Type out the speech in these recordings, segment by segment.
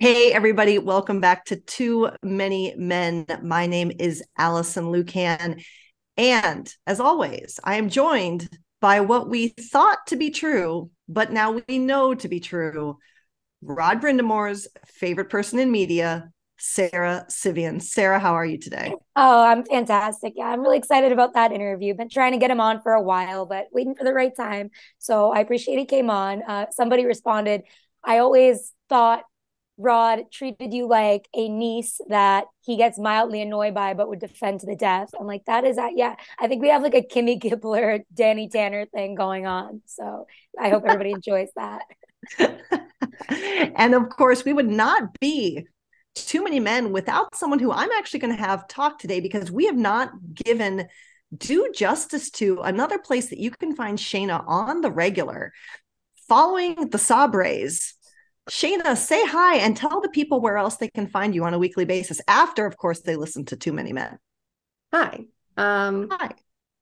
Hey, everybody, welcome back to Too Many Men. My name is Alison Lukan. And as always, I am joined by what we thought to be true, but now we know to be true Rod Brind'Amour's favorite person in media, Sara Civian. Sara, how are you today? Oh, I'm fantastic. Yeah, I'm really excited about that interview. Been trying to get him on for a while, but waiting for the right time. So I appreciate he came on. Uh, somebody responded, I always thought Rod treated you like a niece that he gets mildly annoyed by but would defend to the death. I'm like, that is that. Yeah, I think we have like a Kimmy Gibbler, Danny Tanner thing going on. So I hope everybody enjoys that. and of course, we would not be too many men without someone who I'm actually going to have talk today because we have not given due justice to another place that you can find Shayna on the regular following the Sabres Shayna, say hi and tell the people where else they can find you on a weekly basis after, of course, they listen to Too Many Men. Hi. Um, hi.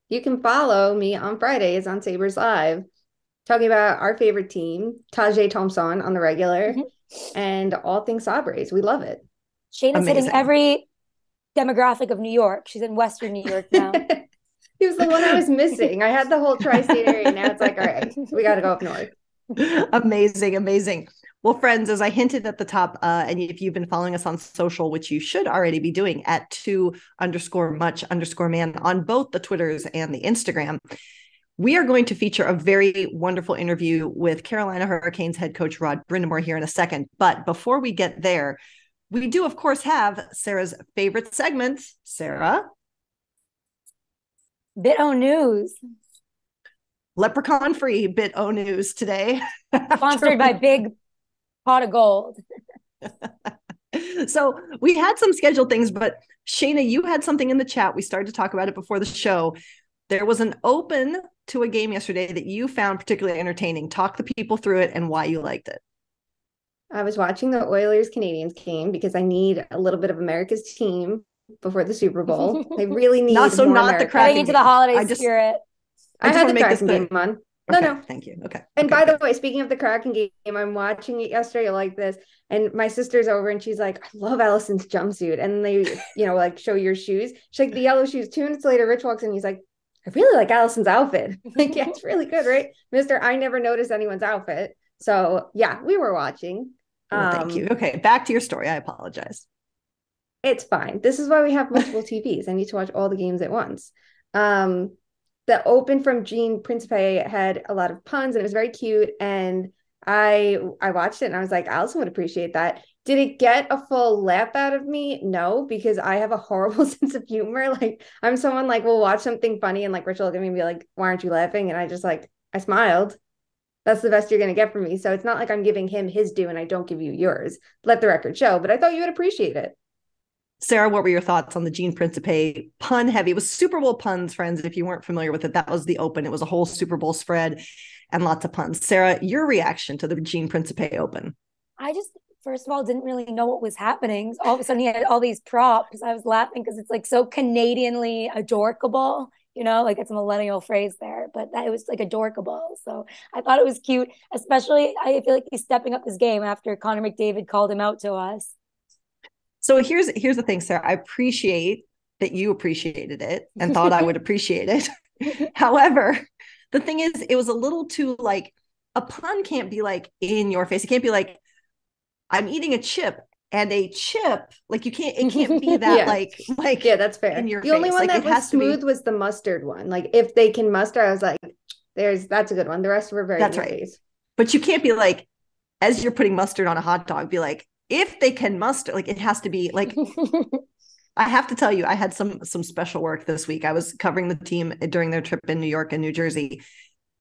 You can follow me on Fridays on Sabres Live, talking about our favorite team, Tage Thompson on the regular, mm-hmm. and all things Sabres. We love it. Shayna's Amazing. hitting every demographic of New York. She's in Western New York now. he was the one I was missing. I had the whole tri-state area. Now it's like, all right, we got to go up north. amazing, amazing. Well, friends, as I hinted at the top, uh, and if you've been following us on social, which you should already be doing at two underscore much underscore man on both the Twitters and the Instagram, we are going to feature a very wonderful interview with Carolina Hurricanes head coach Rod Brind'Amour here in a second. But before we get there, we do, of course, have Sara's favorite segment. Sara. Bit O News. Leprechaun free Bit O News today. Sponsored by Big pot of gold. so we had some scheduled things, but Shayna, you had something in the chat. We started to talk about it before the show. There was an open to a game yesterday that you found particularly entertaining. Talk the people through it and why you liked it. I was watching the Oilers Canadiens game because I need a little bit of America's team before the Super Bowl. I really need not so not America. the Kraken into the holiday I just, spirit. I, I had the Kraken game on. No, okay, no. Thank you. Okay. And okay, by good. the way, speaking of the Kraken game, I'm watching it yesterday like this, and my sister's over and she's like, I love Alison's jumpsuit. And they, you know, like show your shoes. She's like, the yellow shoes. Two minutes later, Rich walks in. He's like, I really like Alison's outfit. like, yeah, it's really good, right? Mister, I never noticed anyone's outfit. So yeah, we were watching. Well, thank um, you. Okay, back to your story. I apologize. It's fine. This is why we have multiple TVs. I need to watch all the games at once. Um, the open from Gene Principe had a lot of puns and it was very cute. And I I watched it and I was like, Alison would appreciate that. Did it get a full laugh out of me? No, because I have a horrible sense of humor. Like I'm someone like will watch something funny and like Rich will at me and be like, why aren't you laughing? And I just like I smiled. That's the best you're gonna get from me. So it's not like I'm giving him his due and I don't give you yours. Let the record show. But I thought you would appreciate it. Sara, what were your thoughts on the Gene Principe pun heavy? It was Super Bowl puns, friends. If you weren't familiar with it, that was the open. It was a whole Super Bowl spread and lots of puns. Sara, your reaction to the Gene Principe open? I just, first of all, didn't really know what was happening. All of a sudden, he had all these props. I was laughing because it's like so Canadianly adorkable. You know, like it's a millennial phrase there, but that it was like adorkable. So I thought it was cute, especially I feel like he's stepping up his game after Connor McDavid called him out to us. So here's here's the thing, Sara. I appreciate that you appreciated it and thought I would appreciate it. However, the thing is, it was a little too like a pun can't be like in your face. It can't be like I'm eating a chip and a chip like you can't it can't be that yeah. like like yeah that's fair in your the face. only one like, that was smooth be... was the mustard one like if they can muster i was like there's that's a good one the rest were very that's right but you can't be like as you're putting mustard on a hot dog be like if they can muster like it has to be like I have to tell you, I had some some special work this week. I was covering the team during their trip in New York and New Jersey.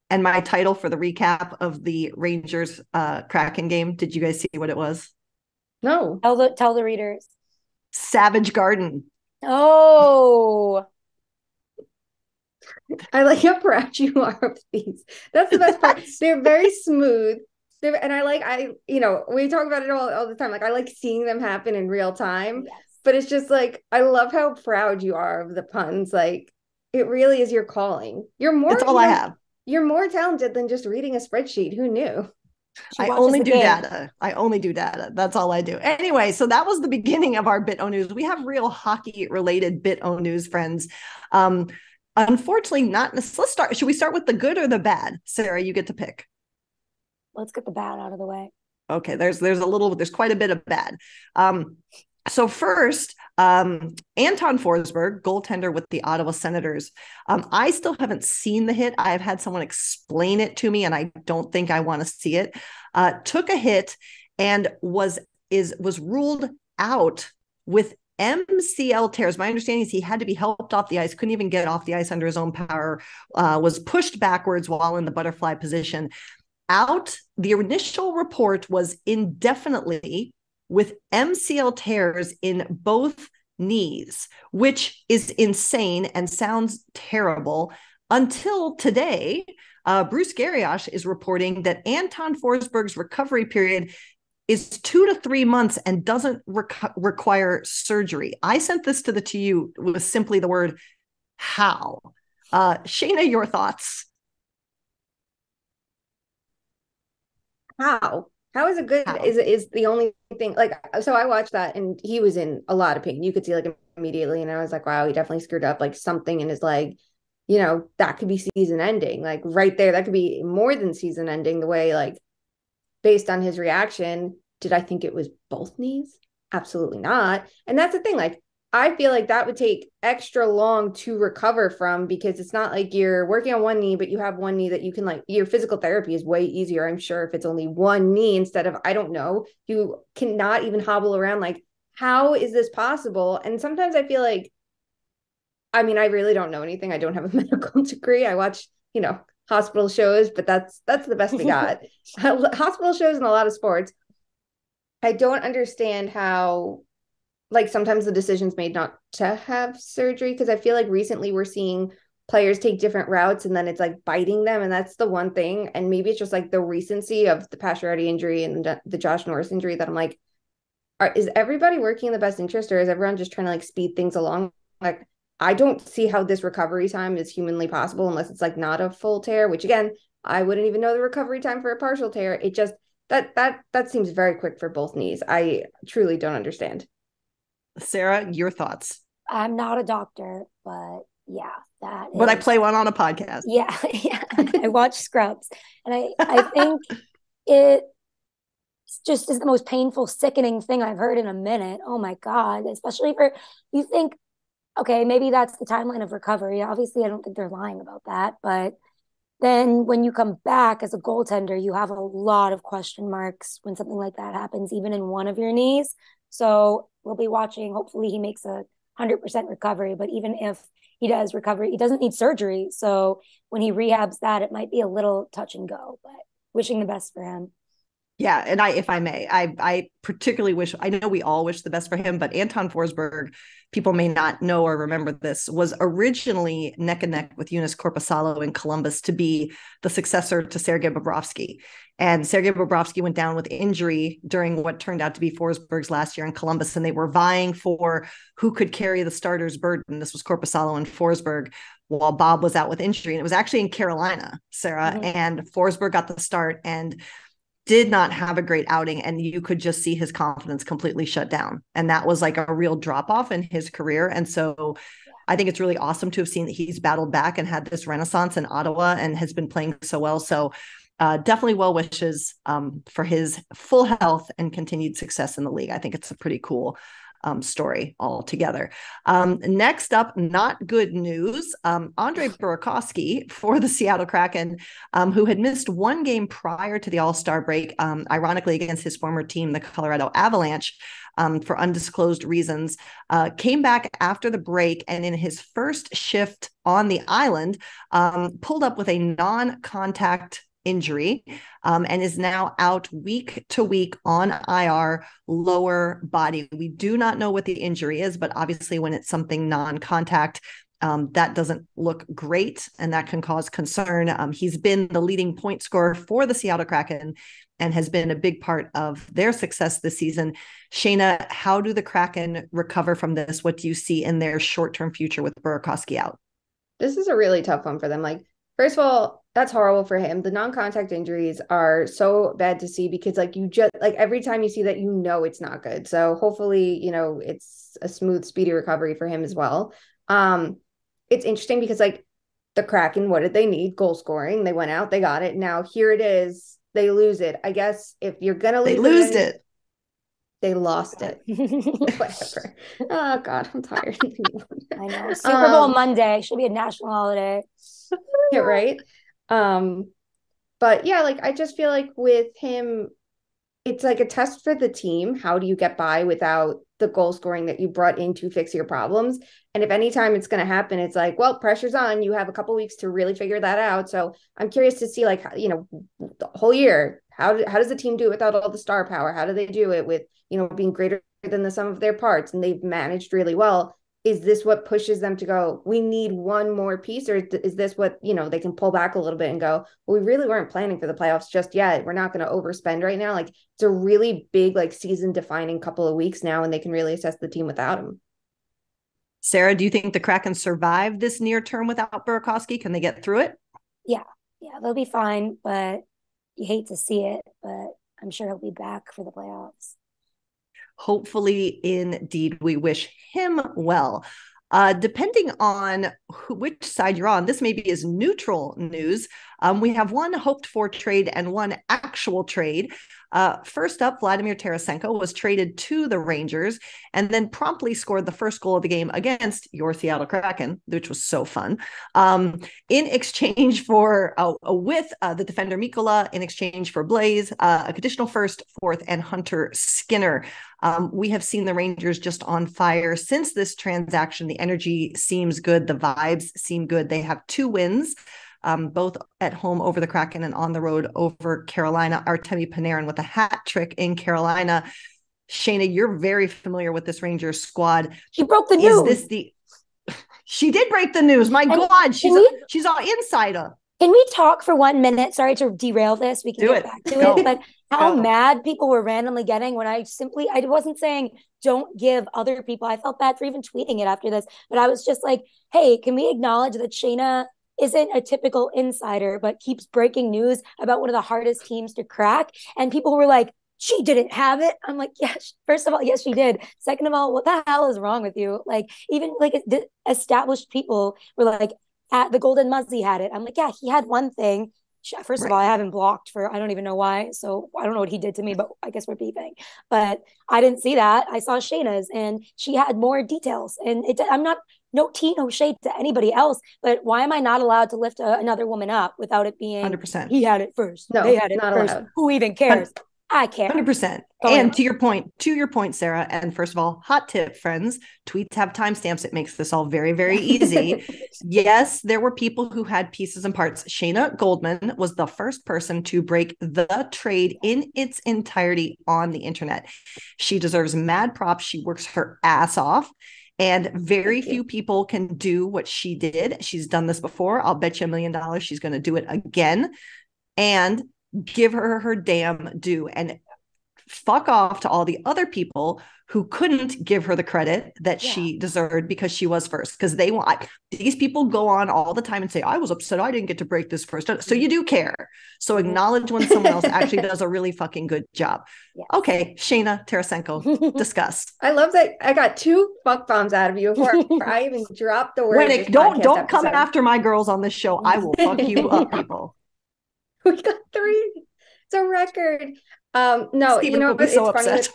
And my title for the recap of the Rangers uh Kraken game, did you guys see what it was? No. Tell the tell the readers. Savage Garden. Oh. I like how proud you are of these. That's the best part. They're very smooth and I like I you know we talk about it all, all the time like I like seeing them happen in real time yes. but it's just like I love how proud you are of the puns like it really is your calling you're more that's all I have you're more talented than just reading a spreadsheet who knew I only do game. data. I only do data. That's all I do. Anyway, so that was the beginning of our Bit O News. We have real hockey related Bit O News friends. Um, unfortunately, not. Let's start. Should we start with the good or the bad? Sara, you get to pick. Let's get the bad out of the way. Okay, there's there's a little there's quite a bit of bad. Um, so first, um, Anton Forsberg, goaltender with the Ottawa Senators. Um, I still haven't seen the hit. I've had someone explain it to me, and I don't think I want to see it. Uh, took a hit and was is was ruled out with MCL tears. My understanding is he had to be helped off the ice, couldn't even get off the ice under his own power, uh, was pushed backwards while in the butterfly position. Out, the initial report was indefinitely with MCL tears in both knees, which is insane and sounds terrible. Until today, uh, Bruce Garrioch is reporting that Anton Forsberg's recovery period is two to three months and doesn't require surgery. I sent this to the you with simply the word how. Uh, Shayna, your thoughts? How? How is it good? How? Is is the only thing like so? I watched that and he was in a lot of pain. You could see like immediately, and I was like, wow, he definitely screwed up like something in his leg. You know, that could be season ending. Like right there, that could be more than season ending. The way like based on his reaction, did I think it was both knees? Absolutely not. And that's the thing. Like I feel like that would take extra long to recover from because it's not like you're working on one knee, but you have one knee that you can like your physical therapy is way easier, I'm sure, if it's only one knee instead of, I don't know, you cannot even hobble around. Like, how is this possible? And sometimes I feel like, I mean, I really don't know anything. I don't have a medical degree. I watch, you know, hospital shows, but that's that's the best we got. hospital shows and a lot of sports. I don't understand how like sometimes the decision's made not to have surgery because I feel like recently we're seeing players take different routes and then it's like biting them and that's the one thing. And maybe it's just like the recency of the Pacioretty injury and the Josh Norris injury that I'm like are, is everybody working in the best interest or is everyone just trying to like speed things along? Like I don't see how this recovery time is humanly possible unless it's like not a full tear which again I wouldn't even know the recovery time for a partial tear. It just that that that seems very quick for both knees. I truly don't understand Sara, your thoughts? I'm not a doctor, but yeah, that. But is... I play one on a podcast. Yeah, yeah. I watch Scrubs, and I I think it just is the most painful, sickening thing I've heard in a minute. Oh my god! Especially for you think, okay, maybe that's the timeline of recovery. Obviously, I don't think they're lying about that, but then when you come back as a goaltender, you have a lot of question marks when something like that happens, even in one of your knees. So we'll be watching. Hopefully, he makes a 100% recovery. But even if he does recover, he doesn't need surgery. So when he rehabs that, it might be a little touch and go, but wishing the best for him. Yeah, and I, if I may, I, I particularly wish. I know we all wish the best for him, but Anton Forsberg, people may not know or remember this, was originally neck and neck with Joonas Korpisalo in Columbus to be the successor to Sergei Bobrovsky. And Sergei Bobrovsky went down with injury during what turned out to be Forsberg's last year in Columbus, and they were vying for who could carry the starter's burden. This was Korpisalo and Forsberg while Bob was out with injury. And it was actually in Carolina, Sara, mm-hmm. and Forsberg got the start and did not have a great outing and you could just see his confidence completely shut down. And that was like a real drop off in his career. And so I think it's really awesome to have seen that he's battled back and had this renaissance in Ottawa and has been playing so well. So uh, definitely well wishes um, for his full health and continued success in the league. I think it's a pretty cool um, story altogether. Um, next up, not good news. Um, Andre Burakovsky for the Seattle Kraken, um, who had missed one game prior to the All Star break, um, ironically against his former team, the Colorado Avalanche. Um, for undisclosed reasons, uh, came back after the break and in his first shift on the island, pulled up with a non contact injury um, and is now out week to week on IR lower body. We do not know what the injury is, but obviously, when it's something non contact, um, that doesn't look great and that can cause concern. Um, he's been the leading point scorer for the Seattle Kraken and has been a big part of their success this season. Shayna, how do the Kraken recover from this? What do you see in their short term future with Burakovsky out? This is a really tough one for them. Like First of all, that's horrible for him. The non-contact injuries are so bad to see because like you just like every time you see that you know it's not good. So hopefully, you know, it's a smooth speedy recovery for him as well. Um it's interesting because like the Kraken, what did they need? Goal scoring. They went out, they got it. Now here it is. They lose it. I guess if you're gonna lose they lose it, it. They lost it. Whatever. Oh God, I'm tired. I know. Super Bowl um, Monday should be a national holiday. Right. Um, but yeah, like I just feel like with him, it's like a test for the team. How do you get by without the goal scoring that you brought in to fix your problems? And if any time it's going to happen, it's like, well, pressure's on. You have a couple weeks to really figure that out. So I'm curious to see, like, you know, the whole year, how do, how does the team do it without all the star power? How do they do it with you know being greater than the sum of their parts? And they've managed really well is this what pushes them to go we need one more piece or is this what you know they can pull back a little bit and go well we really weren't planning for the playoffs just yet. We're not going to overspend right now. Like it's a really big like season defining couple of weeks now and they can really assess the team without him sara do you think the kraken survive this near term without burakovsky? Can they get through it? Yeah. Yeah they'll be fine but you hate to see it but i'm sure he'll be back for the playoffs Hopefully, indeed, we wish him well. Uh, depending on which side you're on, this maybe is neutral news. Um, we have one hoped for trade and one actual trade. Uh, first up, Vladimir Tarasenko was traded to the Rangers and then promptly scored the first goal of the game against your Seattle Kraken, which was so fun. Um, in exchange for uh, with uh, the defender Mikkola, in exchange for Blais, uh, a conditional first, fourth, and Hunter Skinner. Um, we have seen the Rangers just on fire since this transaction. The energy seems good, the vibes seem good. They have two wins um, both at home over the Kraken and on the road over Carolina. Artemi Panarin with a hat trick in Carolina. Shayna, you're very familiar with this Rangers squad. She broke the news. Is this the? She did break the news. My and God, she's we, a, she's all insider. Can we talk for one minute? Sorry to derail this. We can Do get it. back to Go. it. But how Go. mad people were randomly getting when I simply I wasn't saying don't give other people. I felt bad for even tweeting it after this, but I was just like, hey, can we acknowledge that Shayna isn't a typical insider, but keeps breaking news about one of the hardest teams to crack. And people were like, she didn't have it. I'm like, yes. First of all, yes, she did. Second of all, what the hell is wrong with you? Like, even like established people were like, at the Golden Muzzy had it. I'm like, yeah, he had one thing. First right. of all, I haven't blocked for I don't even know why. So I don't know what he did to me, but I guess we're beefing. But I didn't see that. I saw Shayna's, and she had more details. And it, I'm not no tea, no shade to anybody else. But why am I not allowed to lift a, another woman up without it being 100%? He had it first. No, they had it first. Allowed. Who even cares? I care. 100%. and to your point, to your point, Sara, and first of all, hot tip, friends, tweets have timestamps. It makes this all very, very easy. yes, there were people who had pieces and parts. Shayna Goldman was the first person to break the trade in its entirety on the internet. She deserves mad props. She works her ass off. And very few people can do what she did. She's done this before. I'll bet you a million dollars she's going to do it again. And give her her damn due. And fuck off to all the other people who couldn't give her the credit that yeah. she deserved because she was first. Because they want these people go on all the time and say i was upset i didn't get to break this first. So you do care. So acknowledge when someone else actually does a really fucking good job. Yes. okay shayna tarasenko discuss i love that i got two fuck bombs out of you before, i even dropped the word it, don't don't episode. come after my girls on this show. I will fuck you up people. We got three. It's a record um, no, Stephen you know, it's so funny. That...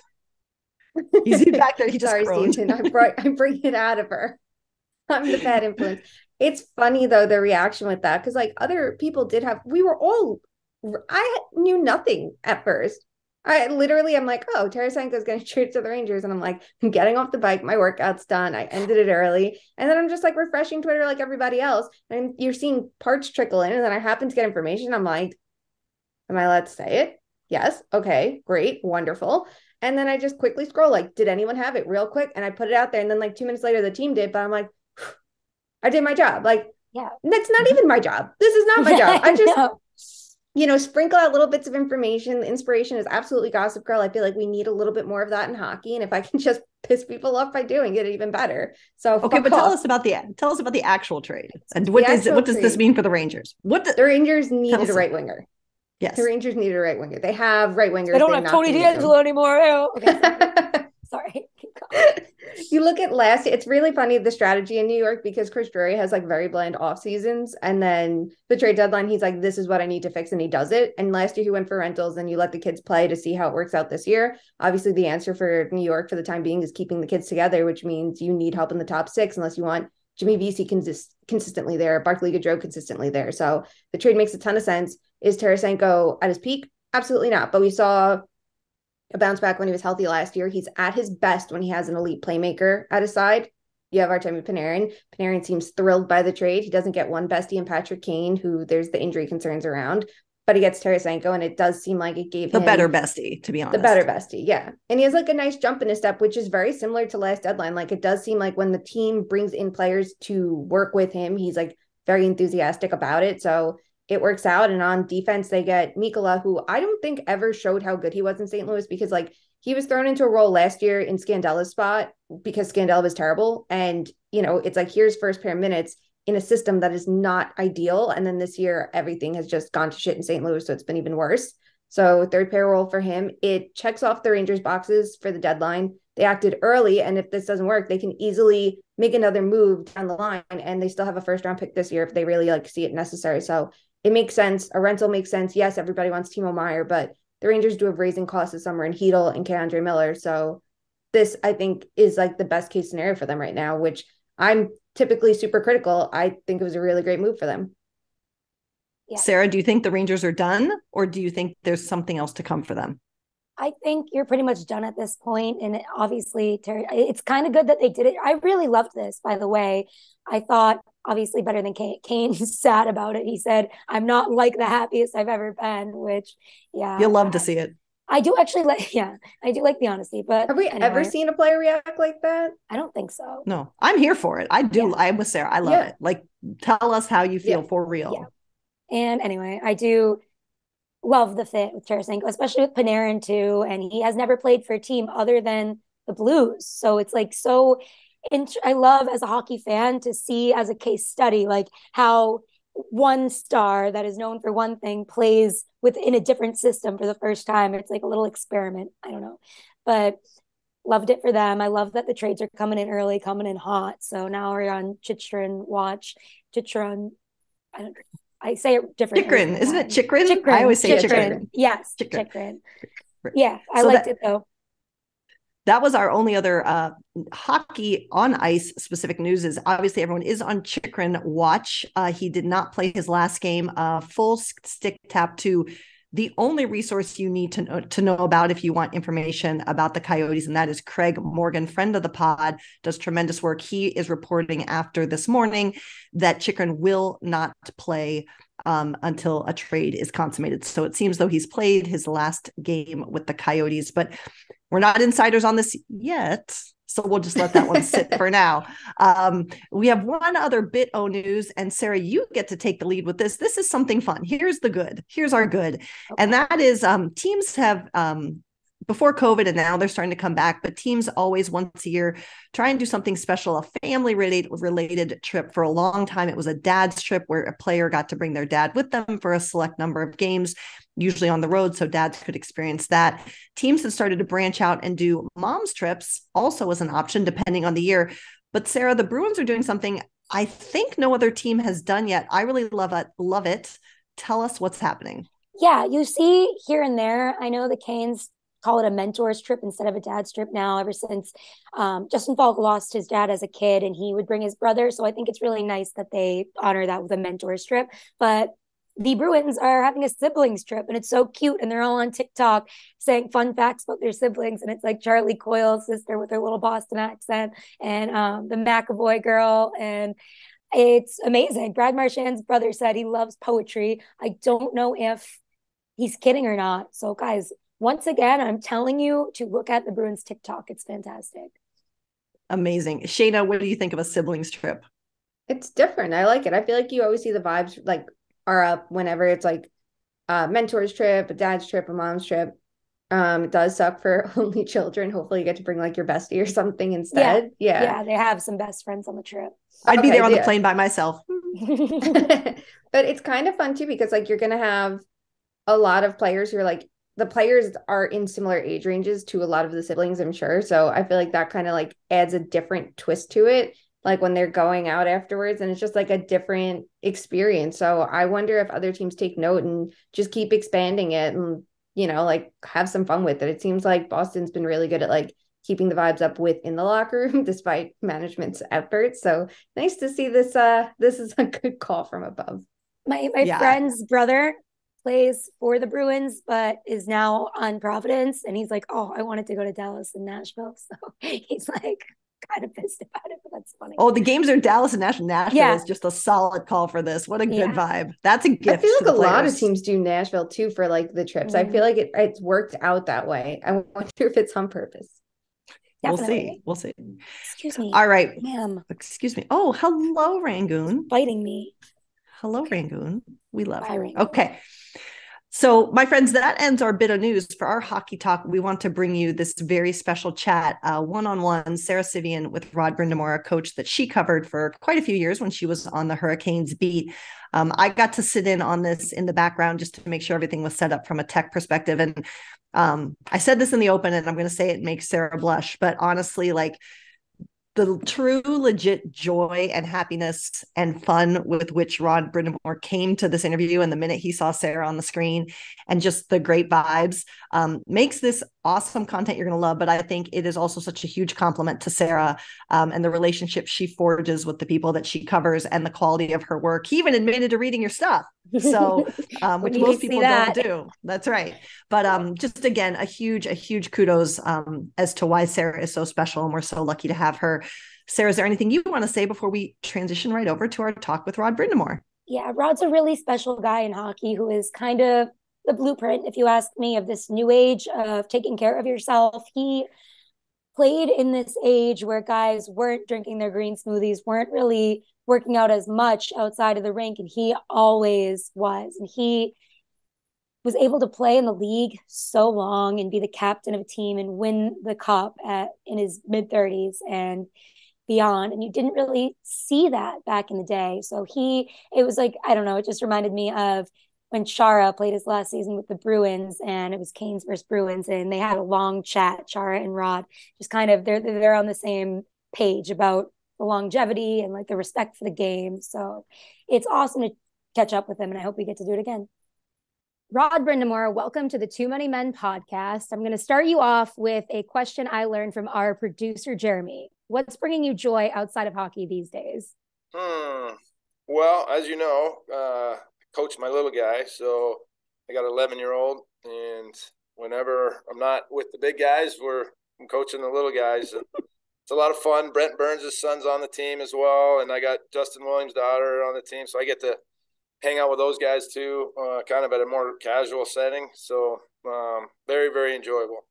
He's back there. He just Sorry, groaned. Stephen. I brought I bring it out of her. I'm the bad influence. It's funny though the reaction with that because like other people did have. We were all. I knew nothing at first. I literally I'm like, oh, Tarasenko's going to trade to the Rangers, and I'm like, I'm getting off the bike. My workout's done. I ended it early, and then I'm just like refreshing Twitter like everybody else, and you're seeing parts trickle in, and then I happen to get information. I'm like, am I allowed to say it? Yes. Okay. Great. Wonderful. And then I just quickly scroll, like, did anyone have it real quick? And I put it out there. And then, like, two minutes later, the team did. But I'm like, I did my job. Like, yeah, that's not mm-hmm. even my job. This is not my job. I just, no. you know, sprinkle out little bits of information. The inspiration is absolutely gossip girl. I feel like we need a little bit more of that in hockey. And if I can just piss people off by doing it even better. So okay, but off. tell us about the tell us about the actual trade and what the does what does this mean for the Rangers? What the, the Rangers needed a right winger. Yes, the Rangers need a right winger. They have right wingers. They don't have Tony DeAngelo anymore. Okay, sorry. you look at last it's really funny the strategy in New York because Chris Drury has like very bland off seasons and then the trade deadline he's like this is what I need to fix and he does it and last year he went for rentals and you let the kids play to see how it works out this year obviously the answer for New York for the time being is keeping the kids together which means you need help in the top 6 unless you want Jimmy Vesey consist- consistently there Barclay Goodrow consistently there so the trade makes a ton of sense is Tarasenko at his peak absolutely not but we saw a bounce back when he was healthy last year. He's at his best when he has an elite playmaker at his side. You have Artemi Panarin. Panarin seems thrilled by the trade. He doesn't get one bestie in Patrick Kane, who there's the injury concerns around, but he gets Tarasenko, and it does seem like it gave the better bestie, to be honest. The better bestie, yeah. And he has like a nice jump in his step, which is very similar to last deadline. Like it does seem like when the team brings in players to work with him, he's like very enthusiastic about it. So it works out. And on defense, they get Mikkola, who I don't think ever showed how good he was in St. Louis because like he was thrown into a role last year in Scandella's spot because Scandella was terrible. And, you know, it's like here's first pair minutes in a system that is not ideal. And then this year, everything has just gone to shit in St. Louis. So it's been even worse. So third pair role for him. It checks off the Rangers boxes for the deadline. They acted early. And if this doesn't work, they can easily make another move down the line. And they still have a first round pick this year if they really like see it necessary. So it makes sense. A rental makes sense. Yes, everybody wants Timo Meier, but the Rangers do have raising costs this summer in Chytil and K'Andre Miller. So this, I think, is like the best case scenario for them right now, which I'm typically super critical. I think it was a really great move for them. Yeah. Sara, do you think the Rangers are done or do you think there's something else to come for them? I think you're pretty much done at this point. And obviously, Terry, it's kind of good that they did it. I really loved this, by the way. I thought obviously better than Kane. Kane's sad about it. He said, I'm not like the happiest I've ever been, which, yeah. You'll love to uh, see it. I do actually like, yeah, I do like the honesty. But have we anyway, ever seen a player react like that? I don't think so. No, I'm here for it. I do. Yeah. I'm with Sara. I love yeah. it. Like, tell us how you feel yeah. for real. And anyway, I do love the fit with Tarasenko, especially with Panarin too. And he has never played for a team other than the Blues. So it's like so int- I love as a hockey fan to see as a case study like how one star that is known for one thing plays within a different system for the first time. It's like a little experiment. I don't know. But loved it for them. I love that the trades are coming in early, coming in hot. So now we're on Chychrun watch. Chychrun, I don't I say it differently. Chychrun, isn't it Chychrun? Chychrun. I always say Chychrun. Chychrun. Yes, Chychrun. Chychrun. Yeah, I so liked that, it though. That was our only other uh, hockey on ice specific news. Is obviously everyone is on Chychrun watch. Uh, he did not play his last game. Uh, full stick tap to the only resource you need to know, to know about if you want information about the Coyotes, and that is Craig Morgan, friend of the pod, does tremendous work. He is reporting after this morning that Chychrun will not play um, until a trade is consummated. So it seems though he's played his last game with the Coyotes, but we're not insiders on this yet. So we'll just let that one sit for now. Um, we have one other bit o news, and Sara, you get to take the lead with this. This is something fun. Here's the good. Here's our good, okay. and that is um, teams have um, before COVID and now they're starting to come back, but teams always once a year try and do something special, a family related related trip. For a long time, it was a dad's trip where a player got to bring their dad with them for a select number of games, usually on the road, so dads could experience that. Teams have started to branch out and do mom's trips also as an option, depending on the year. But Sara, the Bruins are doing something I think no other team has done yet. I really love it. Love it. Tell us what's happening. Yeah, you see here and there. I know the Canes call it a mentor's trip instead of a dad's trip now ever since um, justin faulk lost his dad as a kid and he would bring his brother so i think it's really nice that they honor that with a mentor's trip but the Bruins are having a siblings trip and it's so cute. And they're all on TikTok saying fun facts about their siblings. And it's like Charlie Coyle's sister with her little Boston accent and um, the McAvoy girl. And it's amazing. Brad Marchand's brother said he loves poetry. I don't know if he's kidding or not. So, guys, once again, I'm telling you to look at the Bruins TikTok. It's fantastic. Amazing. Shayna, what do you think of a siblings trip? It's different. I like it. I feel like you always see the vibes like are up whenever it's like a mentor's trip, a dad's trip, a mom's trip. Um, it does suck for only children. Hopefully, you get to bring like your bestie or something instead. Yeah, yeah, yeah they have some best friends on the trip. I'd okay, be there on yeah. the plane by myself. but it's kind of fun too because like you're gonna have a lot of players who are like the players are in similar age ranges to a lot of the siblings, I'm sure. So I feel like that kind of like adds a different twist to it like when they're going out afterwards and it's just like a different experience so i wonder if other teams take note and just keep expanding it and you know like have some fun with it it seems like boston's been really good at like keeping the vibes up within the locker room despite management's efforts so nice to see this uh this is a good call from above my my yeah. friend's brother plays for the Bruins, but is now on Providence. And he's like, Oh, I wanted to go to Dallas and Nashville. So he's like, kind of pissed about it, but that's funny. Oh, the games are Dallas and Nashville. Nashville yeah. is just a solid call for this. What a good yeah. vibe. That's a gift. I feel like a lot of teams do Nashville too for like the trips. Mm-hmm. I feel like it, it's worked out that way. I wonder if it's on purpose. Definitely. We'll see. We'll see. Excuse me. All right. Ma'am. Excuse me. Oh, hello, Rangoon. Biting me. Hello, okay. Rangoon. We love Bye. Rangoon. Okay. So, my friends, that ends our bit of news for our hockey talk. We want to bring you this very special chat, one on one, Sara Civian with Rod Brind'Amour, a coach that she covered for quite a few years when she was on the Hurricanes beat. Um, I got to sit in on this in the background just to make sure everything was set up from a tech perspective. And um, I said this in the open, and I'm going to say it makes Sara blush, but honestly, like the true legit joy and happiness and fun with which Rod Brind'Amour came to this interview and the minute he saw Sara on the screen and just the great vibes um, makes this awesome content you're going to love. But I think it is also such a huge compliment to Sara um, and the relationship she forges with the people that she covers and the quality of her work. He even admitted to reading your stuff. So, um, which most people don't do. That's right. But um, just again, a huge, a huge kudos um, as to why Sara is so special, and we're so lucky to have her. Sara, is there anything you want to say before we transition right over to our talk with Rod Brind'Amour? Yeah, Rod's a really special guy in hockey who is kind of the blueprint, if you ask me, of this new age of taking care of yourself. He played in this age where guys weren't drinking their green smoothies, weren't really working out as much outside of the rink, and he always was. And he was able to play in the league so long and be the captain of a team and win the cup at in his mid 30s and beyond. And you didn't really see that back in the day. So he it was like i don't know it just reminded me of when Chara played his last season with the Bruins and it was Canes versus Bruins and they had a long chat Chara and Rod just kind of they're they're on the same page about the longevity and like the respect for the game. So it's awesome to catch up with him and I hope we get to do it again Rod Brind'Amour, welcome to the Too Many Men podcast. I'm going to start you off with a question I learned from our producer, Jeremy. What's bringing you joy outside of hockey these days? Hmm. Well, as you know, uh, coach my little guy. So I got an 11 year old, and whenever I'm not with the big guys, we're I'm coaching the little guys. It's a lot of fun. Brent Burns' son's on the team as well, and I got Justin Williams' daughter on the team, so I get to hang out with those guys too, uh, kind of at a more casual setting. So um, very, very enjoyable.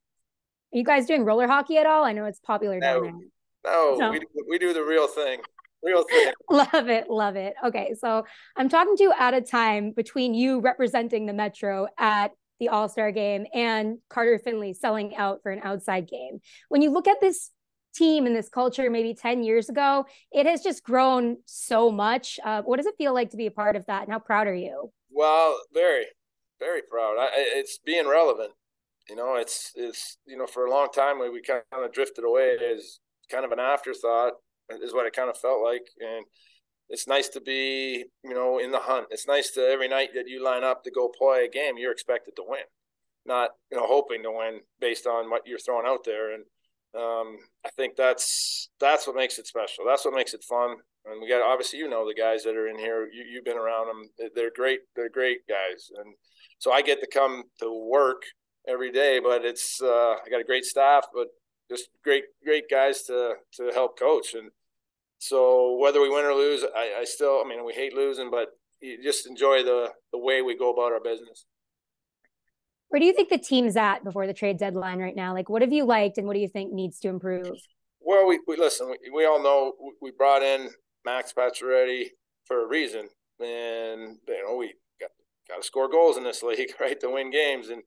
Are you guys doing roller hockey at all? I know it's popular no, down there. No, no. We, we do the real thing. Real thing. love it. Love it. Okay. So I'm talking to you at a time between you representing the Metro at the All Star game and Carter Finley selling out for an outside game. When you look at this team and this culture maybe 10 years ago, it has just grown so much. Uh, what does it feel like to be a part of that? And how proud are you? Well, very, very proud. I, it's being relevant. You know, it's it's you know for a long time we, we kind of drifted away as kind of an afterthought is what it kind of felt like and it's nice to be you know in the hunt it's nice to every night that you line up to go play a game you're expected to win not you know hoping to win based on what you're throwing out there and um, I think that's that's what makes it special. That's what makes it fun. And we got obviously you know the guys that are in here. You you've been around them. They're great. They're great guys. And so I get to come to work every day, but it's uh, I got a great staff, but just great great guys to to help coach. And so whether we win or lose, I, I still I mean we hate losing, but you just enjoy the the way we go about our business. Where do you think the team's at before the trade deadline right now? Like, what have you liked, and what do you think needs to improve? Well, we, we listen. We, we all know we brought in Max Pacioretty for a reason, and you know we got got to score goals in this league, right, to win games. And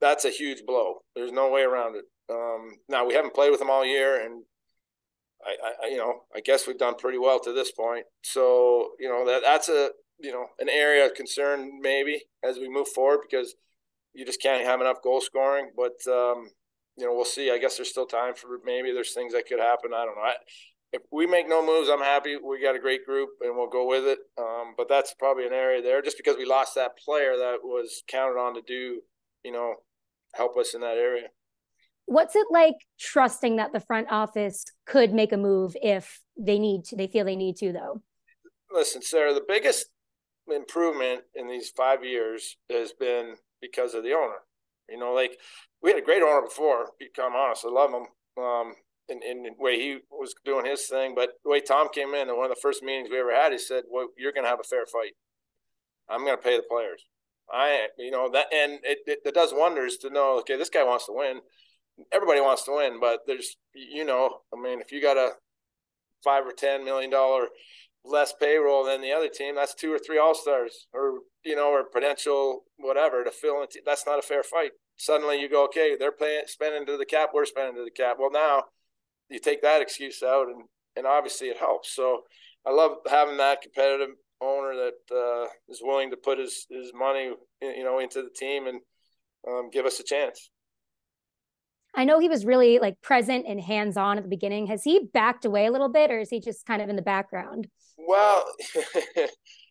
that's a huge blow. There's no way around it. Um, now we haven't played with them all year, and I, I, you know, I guess we've done pretty well to this point. So, you know, that that's a, you know, an area of concern maybe as we move forward because you just can't have enough goal scoring. But, um, you know, we'll see. I guess there's still time for maybe there's things that could happen. I don't know. I, if we make no moves, I'm happy. We got a great group and we'll go with it. Um, but that's probably an area there just because we lost that player that was counted on to do, you know, help us in that area. What's it like trusting that the front office could make a move if they need to, they feel they need to, though? Listen, Sara, the biggest improvement in these five years has been because of the owner. You know, like we had a great owner before, become honest. I love him. Um, in, in the way he was doing his thing, but the way Tom came in and one of the first meetings we ever had, he said, Well, you're gonna have a fair fight. I'm gonna pay the players. I you know that and it, it, it does wonders to know, okay, this guy wants to win everybody wants to win, but there's you know, I mean, if you got a five or ten million dollar less payroll than the other team, that's two or three all stars, or you know, or potential whatever to fill in. That's not a fair fight. Suddenly you go, okay, they're paying spending to the cap, we're spending to the cap. Well, now you take that excuse out, and and obviously it helps. So I love having that competitive owner that uh, is willing to put his his money, you know, into the team and um, give us a chance. I know he was really like present and hands on at the beginning. Has he backed away a little bit or is he just kind of in the background? Well,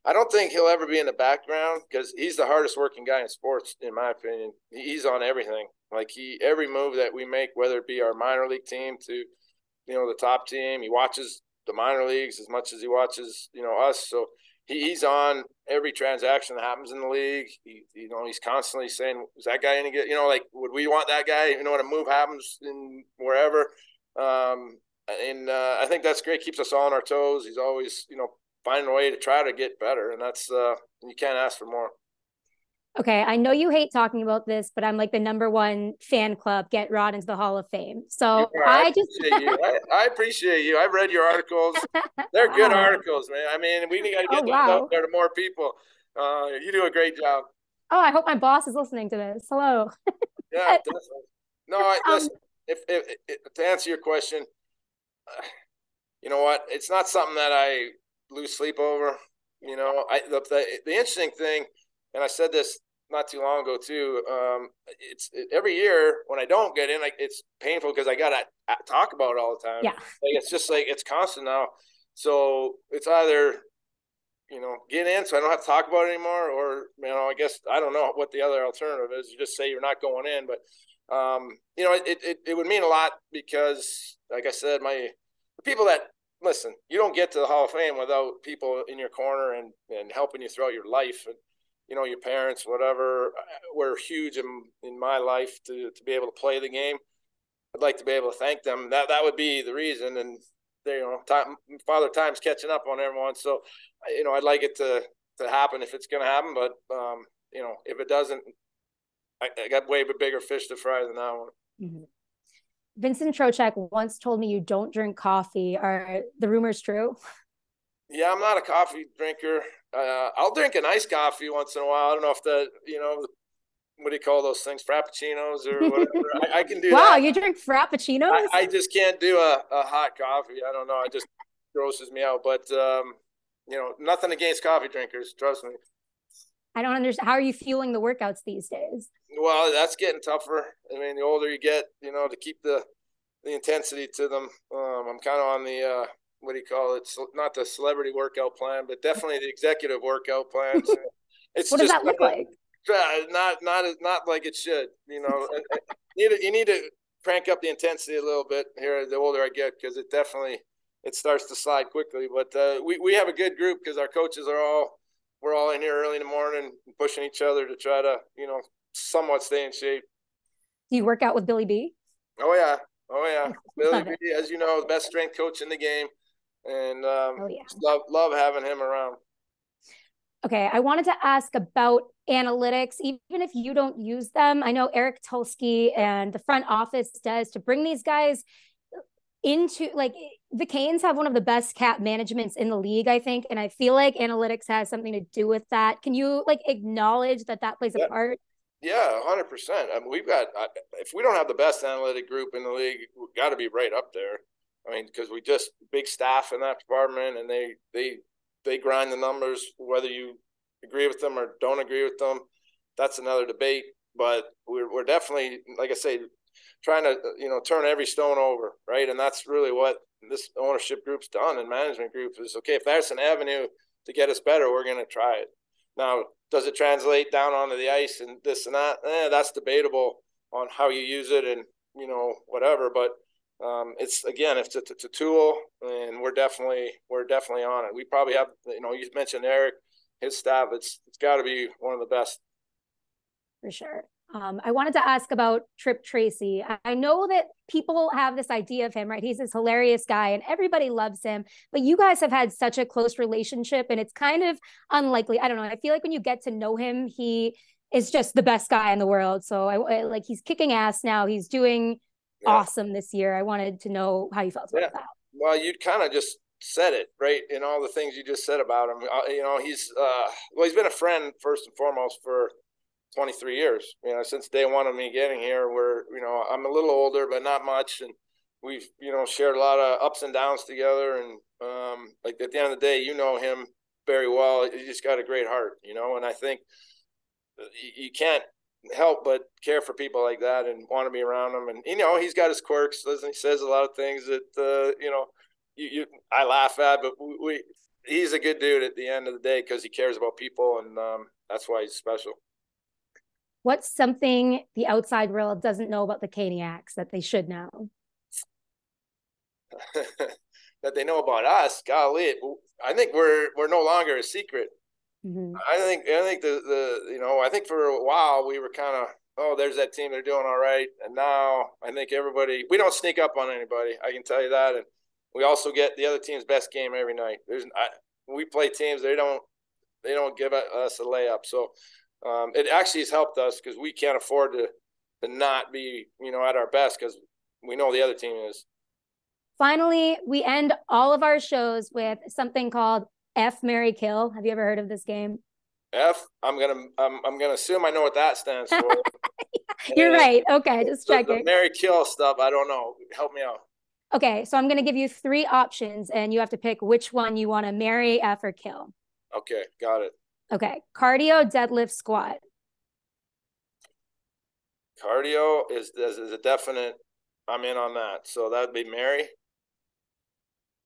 I don't think he'll ever be in the background because he's the hardest working guy in sports, in my opinion. He's on everything. Like he, every move that we make, whether it be our minor league team to, you know, the top team, he watches the minor leagues as much as he watches, you know, us. So he, he's on every transaction that happens in the league. He, you know, he's constantly saying, "Is that guy any good?" You know, like, would we want that guy? You know, when a move happens in wherever, um, and uh, I think that's great. Keeps us all on our toes. He's always, you know, finding a way to try to get better, and that's uh, you can't ask for more. Okay, I know you hate talking about this, but I'm like the number one fan club. Get Rod into the Hall of Fame. So I, I just appreciate you. I, I, appreciate you. I've read your articles. They're good wow. articles, man. I mean, we got to get oh, wow. out there to more people. Uh, you do a great job. Oh, I hope my boss is listening to this. Hello. yeah, definitely. No, I, um, listen. If, if, if, to answer your question, uh, you know what? It's not something that I lose sleep over. You know, I the, the, the interesting thing, and I said this not too long ago too. Um, it's it, every year when I don't get in, like it's painful because I gotta talk about it all the time. Yeah, like it's just like it's constant now. So it's either you know get in so I don't have to talk about it anymore, or you know I guess I don't know what the other alternative is. You just say you're not going in, but um, you know it, it it would mean a lot because like I said, my the people that listen, you don't get to the Hall of Fame without people in your corner and and helping you throughout your life and you know, your parents, whatever, were huge in, in my life to, to be able to play the game. I'd like to be able to thank them. That that would be the reason. And they, you know, time, father time's catching up on everyone. So, you know, I'd like it to to happen if it's going to happen. But um, you know, if it doesn't, I, I, got way bigger fish to fry than that one. Mm-hmm. Vincent Trocheck once told me you don't drink coffee. Are the rumors true? Yeah, I'm not a coffee drinker. Uh, I'll drink a nice coffee once in a while. I don't know if the you know what do you call those things, frappuccinos or whatever. I, I, can do. Wow, that. you drink frappuccinos? I, I, just can't do a, a hot coffee. I don't know. It just grosses me out. But um, you know, nothing against coffee drinkers. Trust me. I don't understand. How are you fueling the workouts these days? Well, that's getting tougher. I mean, the older you get, you know, to keep the the intensity to them. Um, I'm kind of on the uh, what do you call it? Not the celebrity workout plan, but definitely the executive workout plan. It's what does that look like? Not not not like it should. You know, you need to, you need to crank up the intensity a little bit here the older I get because it definitely it starts to slide quickly. But uh, we we have a good group because our coaches are all we're all in here early in the morning pushing each other to try to you know somewhat stay in shape. Do you work out with Billy B? Oh yeah, oh yeah. Billy B, as you know, the best strength coach in the game and um, oh, yeah. love love having him around. Okay, I wanted to ask about analytics, even if you don't use them. I know Eric Tulsky and the front office does to bring these guys into like the Canes have one of the best cap managements in the league, I think, and I feel like analytics has something to do with that. Can you like acknowledge that that plays a part? Yeah, hundred percent. I mean, we've got uh, if we don't have the best analytic group in the league, we've got to be right up there. I mean, because we just big staff in that department, and they they they grind the numbers. Whether you agree with them or don't agree with them, that's another debate. But we're we're definitely, like I say, trying to you know turn every stone over, right? And that's really what this ownership group's done and management group is okay. If that's an avenue to get us better, we're going to try it. Now, does it translate down onto the ice and this and that? Eh, that's debatable on how you use it and you know whatever. But um, it's again, it's, it's a tool, and we're definitely we're definitely on it. We probably have you know you mentioned Eric, his staff. It's it's got to be one of the best for sure. Um, I wanted to ask about Tripp Tracy. I know that people have this idea of him, right? He's this hilarious guy and everybody loves him, but you guys have had such a close relationship and it's kind of unlikely. I don't know. I feel like when you get to know him, he is just the best guy in the world. So I like he's kicking ass now. He's doing yeah. awesome this year. I wanted to know how you felt about yeah. that. Well, you kind of just said it right in all the things you just said about him. Uh, you know, he's uh, well, he's been a friend first and foremost for 23 years. You know, since day one of me getting here, where you know I'm a little older, but not much, and we've you know shared a lot of ups and downs together. And um, like at the end of the day, you know him very well. He just got a great heart, you know. And I think you can't help but care for people like that and want to be around them. And you know, he's got his quirks. Listen, he says a lot of things that uh, you know you, you I laugh at, but we, we he's a good dude at the end of the day because he cares about people, and um, that's why he's special what's something the outside world doesn't know about the Caniacs that they should know? that they know about us, golly, I think we're we're no longer a secret. Mm-hmm. I think I think the the you know I think for a while we were kind of oh there's that team they're doing all right, and now I think everybody we don't sneak up on anybody. I can tell you that, and we also get the other team's best game every night. There's I, we play teams they don't they don't give us a layup. So um, it actually has helped us because we can't afford to to not be you know at our best because we know the other team is. Finally, we end all of our shows with something called F Mary Kill. Have you ever heard of this game? F. I'm gonna I'm I'm gonna assume I know what that stands for. You're and right. Okay, just checking. Mary Kill stuff. I don't know. Help me out. Okay, so I'm gonna give you three options, and you have to pick which one you want to marry, F, or kill. Okay, got it. Okay. Cardio, deadlift, squat. Cardio is, is, is a definite. I'm in on that. So that'd be Mary,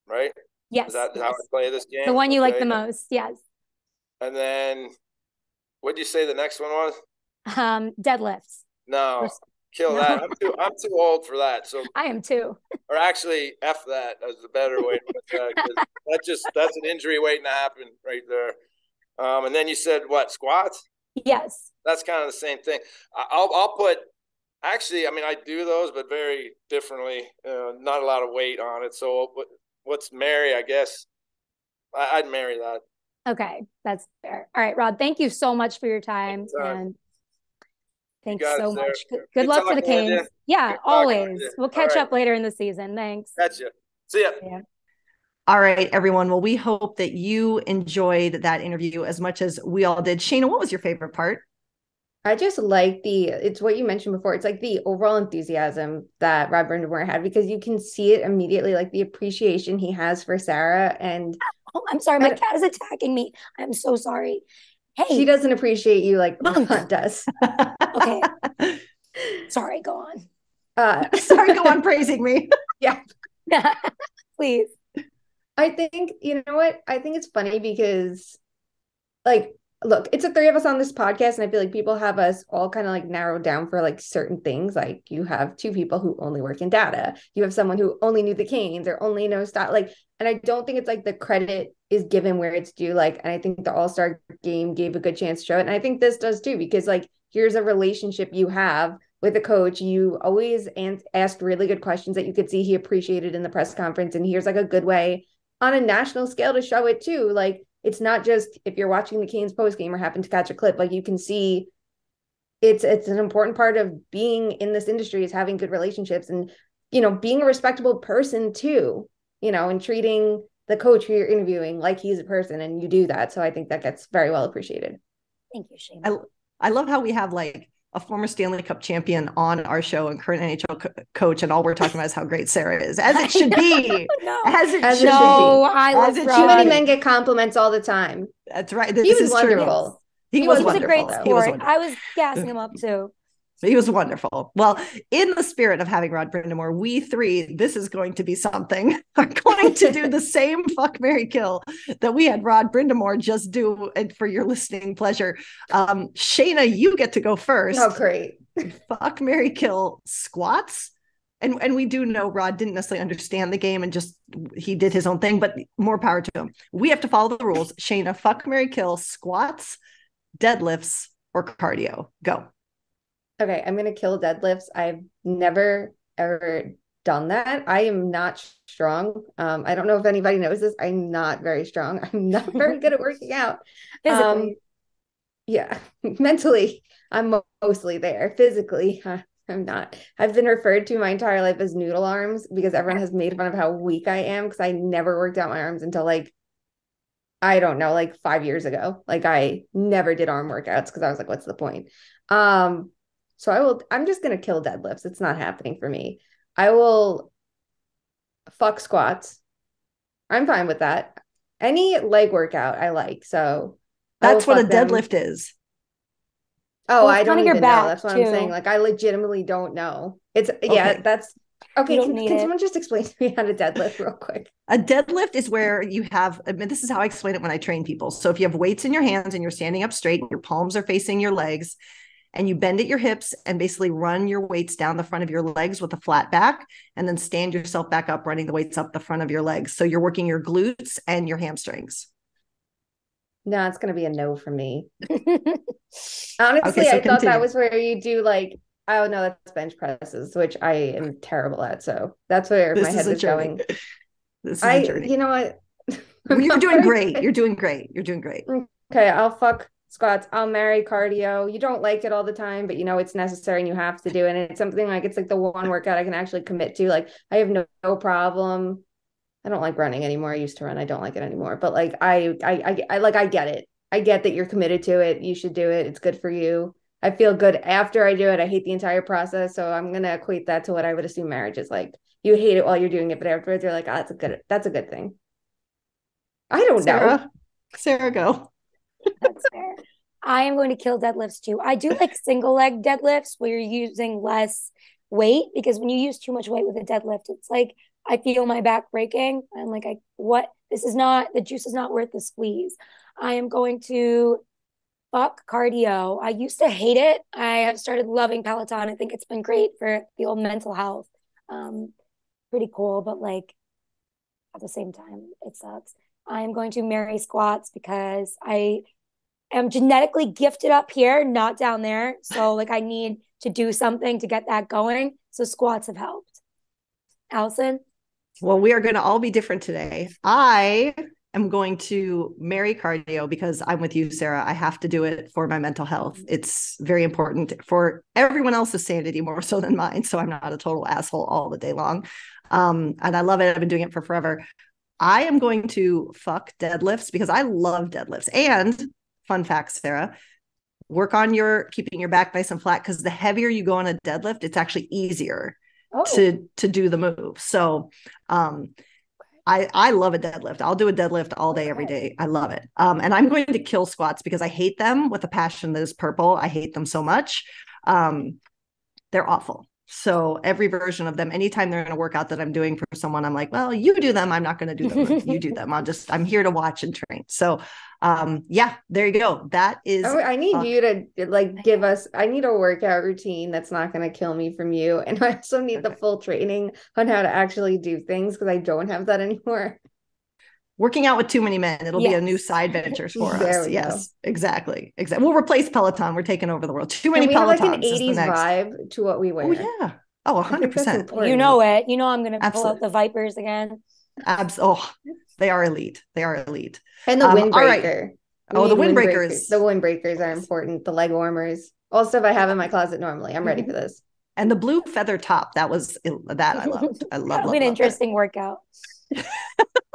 right? Yes. Is that yes. how I play this game? The one you okay. like the most. Yes. And then, what did you say the next one was? Um, deadlifts. No, kill no. that. I'm too. I'm too old for that. So I am too. or actually, f that as the better way to put that. that just that's an injury waiting to happen right there. Um, and then you said what squats? Yes. That's kind of the same thing. I'll I'll put actually. I mean, I do those, but very differently. Uh, not a lot of weight on it. So what's Mary? I guess I, would marry that. Okay, that's fair. All right, Rod. Thank you so much for your time and. Thanks so much. Good, good luck to the Canes. Yeah, always. We'll catch right. up later in the season. Thanks. Catch you. See ya. Yeah. All right, everyone. Well, we hope that you enjoyed that interview as much as we all did. Shayna, what was your favorite part? I just like the it's what you mentioned before. It's like the overall enthusiasm that Rod Brind'Amour had because you can see it immediately, like the appreciation he has for Sara. And oh, I'm sorry, my cat is attacking me. I'm so sorry. Hey, she doesn't appreciate you like Hunt does. okay. Sorry, go on. Uh, sorry, go on praising me. yeah. Please. I think, you know what? I think it's funny because, like, look, it's the three of us on this podcast, and I feel like people have us all kind of like narrowed down for like certain things. Like, you have two people who only work in data, you have someone who only knew the Canes or only knows stuff. Like, and I don't think it's like the credit is given where it's due. Like, and I think the All Star game gave a good chance to show it. And I think this does too, because like, here's a relationship you have with a coach. You always asked really good questions that you could see he appreciated in the press conference. And here's like a good way on a national scale to show it too. Like it's not just if you're watching the Canes post game or happen to catch a clip, like you can see it's it's an important part of being in this industry is having good relationships and you know being a respectable person too you know and treating the coach who you're interviewing like he's a person and you do that. So i think that gets very well appreciated. Thank you shane. I, I love how we have like a former Stanley Cup champion on our show and current NHL co- coach, and all we're talking about is how great Sara is, as it should be, no. as it As should no, be. I love As it Rod. Too many men get compliments all the time. That's right. He This was is true. wonderful. He, He was, was He was a great wonderful. Was sport. I was gassing him up too. He was wonderful. Well, in the spirit of having Rod Brind'Amour, we three, this is going to be something, are going to do the same fuck Mary Kill that we had Rod Brind'Amour just do and for your listening pleasure. Um, Shayna, you get to go first. Oh, great. Fuck Mary Kill squats. And, and we do know Rod didn't necessarily understand the game and just he did his own thing, but more power to him. We have to follow the rules. Shayna, fuck Mary Kill squats, deadlifts, or cardio. Go. Okay, I'm gonna kill deadlifts. I've never ever done that. I am not strong. Um, I don't know if anybody knows this. I'm not very strong. I'm not very good at working out. Physically. Um, yeah, mentally, I'm mostly there. Physically, uh, I'm not. I've been referred to my entire life as noodle arms because everyone has made fun of how weak I am because I never worked out my arms until like I don't know, like five years ago. Like I never did arm workouts because I was like, what's the point? Um, so I will, I'm just gonna kill deadlifts. It's not happening for me. I will fuck squats. I'm fine with that. Any leg workout I like. So That's what a them. deadlift is. Oh, Well, I don't even know. That's what I'm saying. Like I legitimately don't know. It's yeah, that's okay. Can, can someone just explain to me how to deadlift real quick? A deadlift is where you have, I mean, this is how I explain it when I train people. So if you have weights in your hands and you're standing up straight, and your palms are facing your legs, and you bend at your hips and basically run your weights down the front of your legs with a flat back, and then stand yourself back up, running the weights up the front of your legs. So you're working your glutes and your hamstrings. No, it's gonna be a no for me. Okay, Honestly, so I thought that was where you do like oh no, that's bench presses, which I am terrible at. So that's where my This head is going. This is I, a journey. you know what? You're doing great. You're doing great. You're doing great. Okay, I'll fuck squats. I'll marry cardio. You don't like it all the time, but you know it's necessary and you have to do it. And it's something like it's like the one workout I can actually commit to. Like I have no, no problem. I don't like running anymore. I used to run. I don't like it anymore. But like I, I, I, I like I get it. I get that you're committed to it. You should do it. It's good for you. I feel good after I do it. I hate the entire process. So I'm gonna equate that to what I would assume marriage is like. You hate it while you're doing it, but afterwards you're like, oh, that's a good that's a good thing. I don't know. Sara, Sara, go. That's fair. I am going to kill deadlifts too. I do like single leg deadlifts where you're using less weight because when you use too much weight with a deadlift, it's like I feel my back breaking. I'm like, I what? This is not the juice is not worth the squeeze. I am going to fuck cardio. I used to hate it. I have started loving Peloton. I think it's been great for the old mental health. Um, pretty cool, but like at the same time, it sucks. I am going to marry squats because I am genetically gifted up here, not down there. So like I need to do something to get that going. So squats have helped. Alison? Well, we are going to all be different today. I am going to marry cardio because I'm with you, Sara. I have to do it for my mental health. It's very important for everyone else's sanity more so than mine. So I'm not a total asshole all the day long. Um, and I love it. I've been doing it for forever. I am going to fuck deadlifts because I love deadlifts. And fun fact, Sara, work on your keeping your back nice and flat because the heavier you go on a deadlift, it's actually easier Oh, to to do the move. So um I I love a deadlift. I'll do a deadlift all day every day. I love it. Um and I'm going to kill squats because I hate them with a passion that is purple. I hate them so much. Um they're awful. So every version of them anytime they're in a workout that I'm doing for someone I'm like, "Well, you do them. I'm not going to do them. you do them. I'll just I'm here to watch and train." So um yeah, there you go. That is I, I need fuck. you to like give us. I need a workout routine that's not going to kill me from you, and I also need the full training on how to actually do things because I don't have that anymore. Working out with too many men. It'll be a new side ventures for There us. we Yes, exactly. Exactly. We'll replace Peloton. We're taking over the world. Too many Can we have Pelotons. like an is the '80s next. vibe to what we wear? Oh yeah. Oh, I think that's 100%. you know it. You know I'm gonna pull out the Vipers again. Abs- oh, they are elite. They are elite. And the Um, all right. windbreaker. We Oh, the need windbreakers. The windbreakers are important. The leg warmers. All stuff I have in my closet normally. I'm ready for this. And the blue feather top. That was that I loved. I love, It'll be an love it. interesting workout.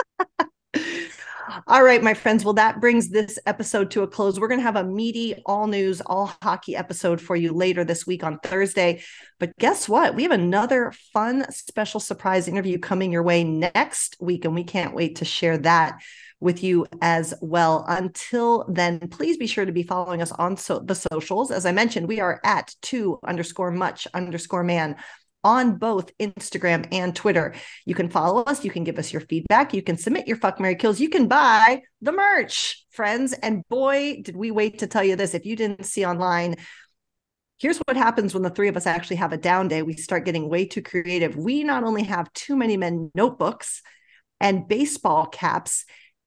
All right, my friends. Well, that brings this episode to a close. We're going to have a meaty, all news, all hockey episode for you later this week on Thursday. But guess what? We have another fun, special surprise interview coming your way next week, and we can't wait to share that with you as well. Until then, please be sure to be following us on so- the socials. As I mentioned, we are at two underscore much underscore man on both Instagram and Twitter. You can follow us, you can give us your feedback, you can submit your fuck Mary kills, you can buy the merch, friends. And boy, did we wait to tell you this. If you didn't see online, here's what happens when the three of us actually have a down day. We start getting way too creative. We not only have too many men notebooks and baseball caps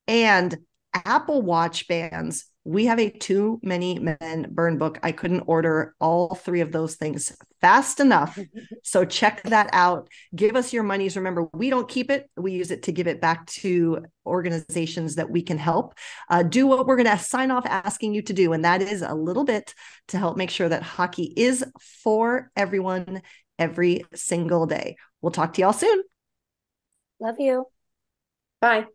and Apple Watch bands we have a too many men burn book. I couldn't order all three of those things fast enough. so check that out. Give us your monies. Remember, we don't keep it, we use it to give it back to organizations that we can help. Uh, do what we're going to sign off asking you to do, and that is a little bit to help make sure that hockey is for everyone every single day. We'll talk to y'all soon. Love you. Bye.